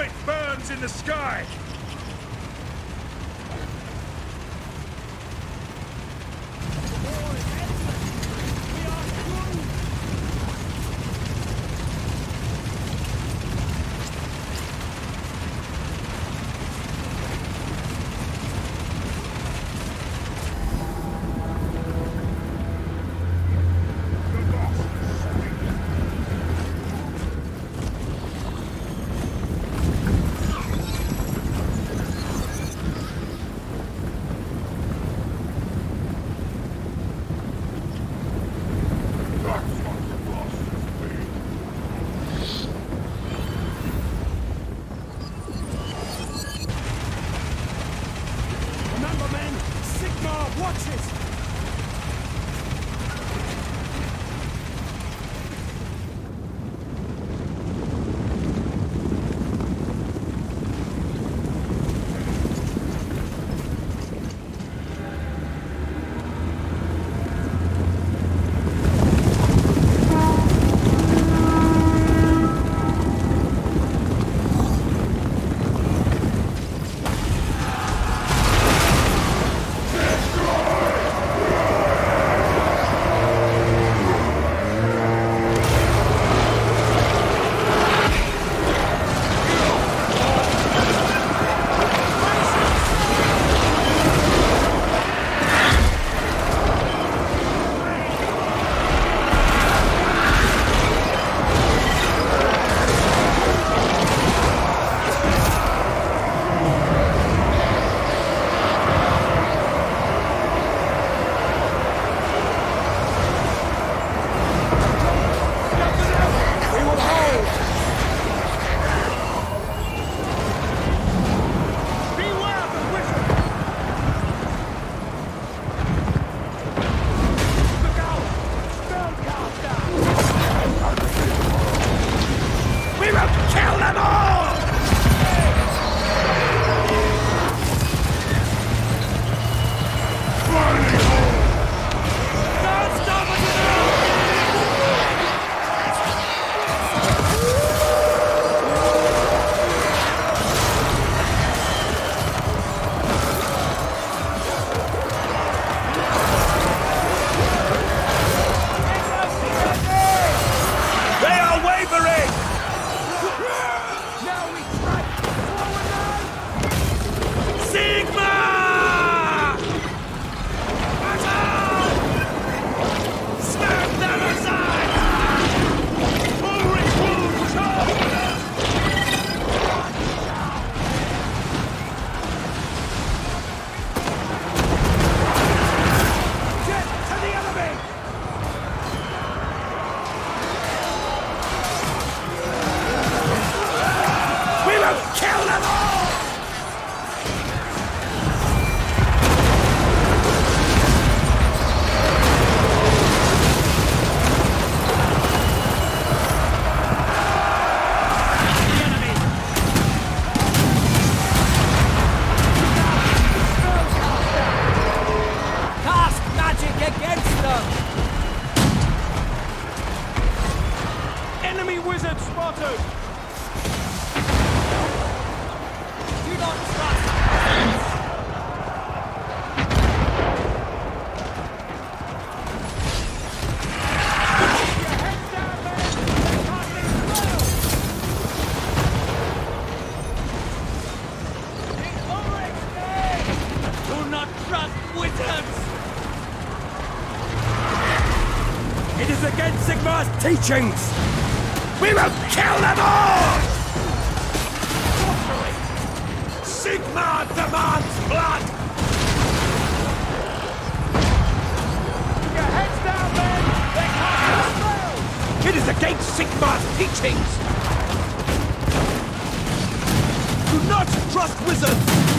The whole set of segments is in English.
comet burns in the sky! teachings! We will kill them all! Sigmar demands blood! Your heads down, men! They're! It is against Sigmar's teachings! Do not trust wizards!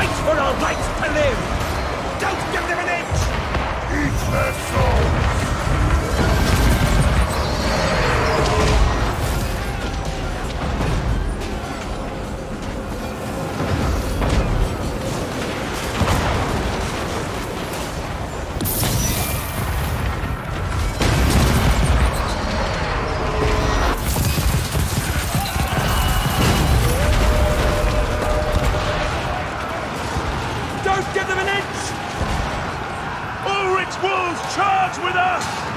Fight for our right to live! with us!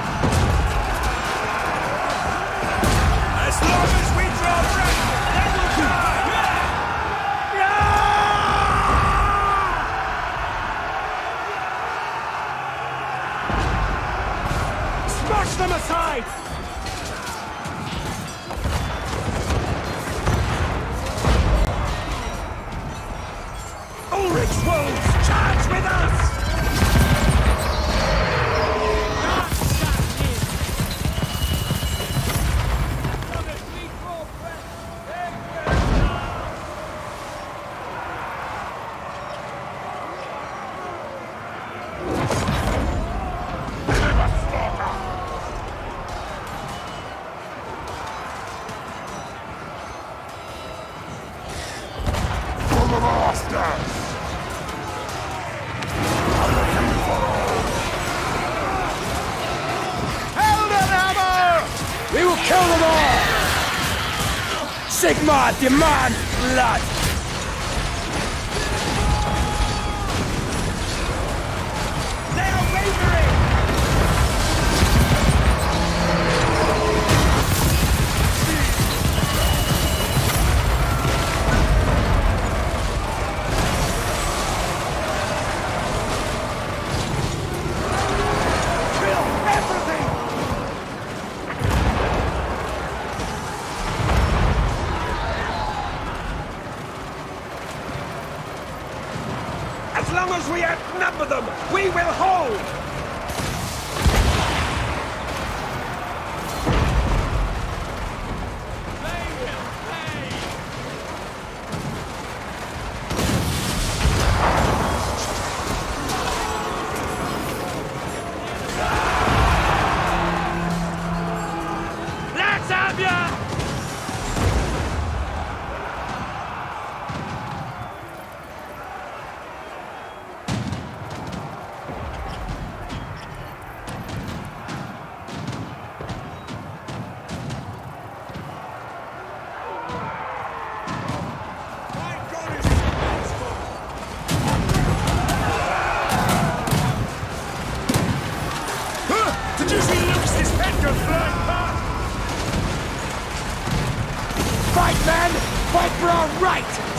I demand blood!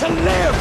to live!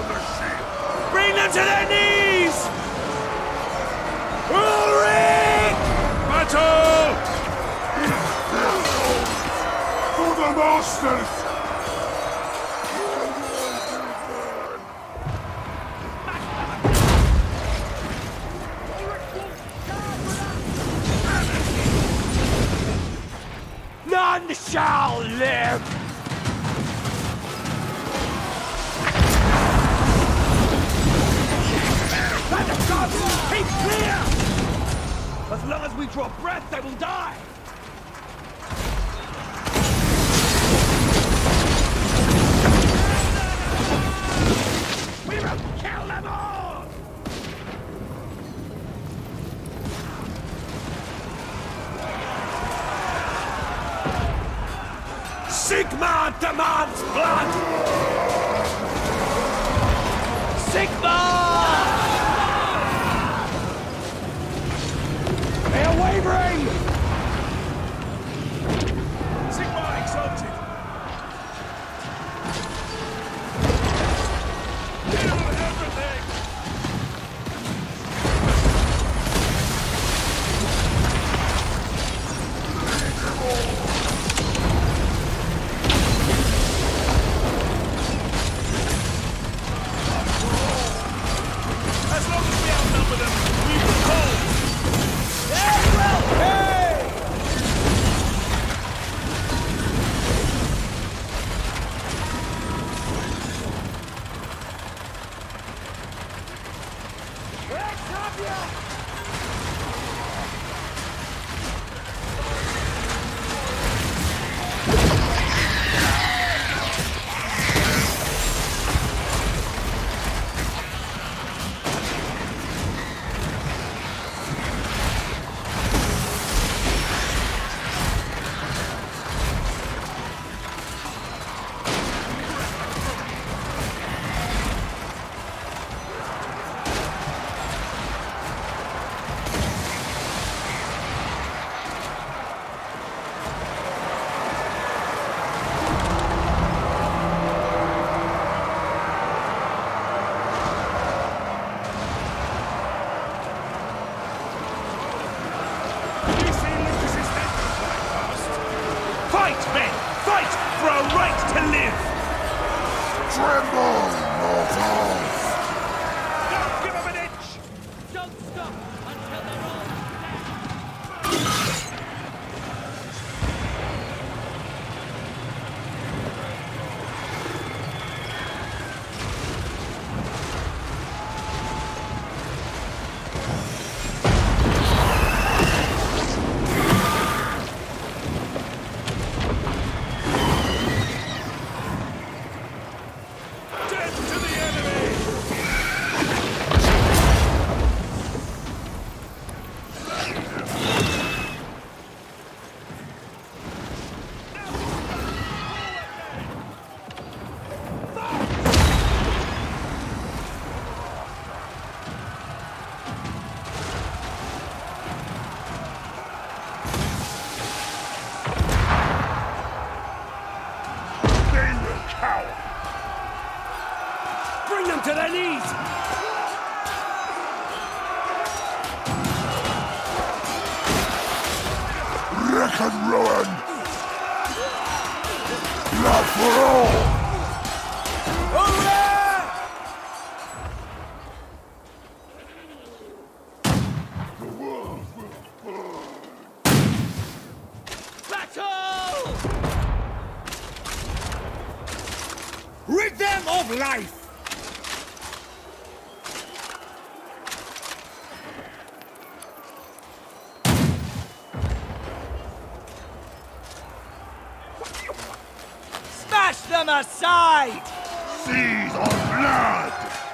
Bring them to their knees! Ulric! Battle! For the masters! None shall live! long as we draw breath, they will die! We will kill them all! Sigmar demands blood! Sigmar! Kill everything! to live. Tremble! can ruin. Love for all. seas of blood!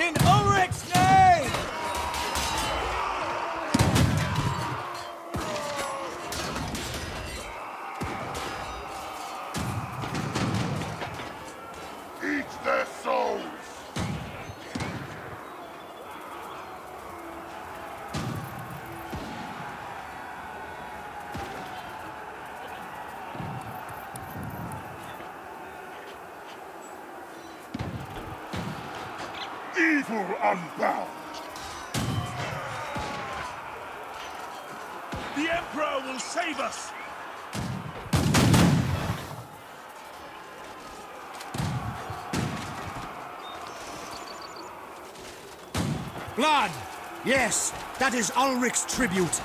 In Ulric's Blood! Yes, that is Ulric's tribute.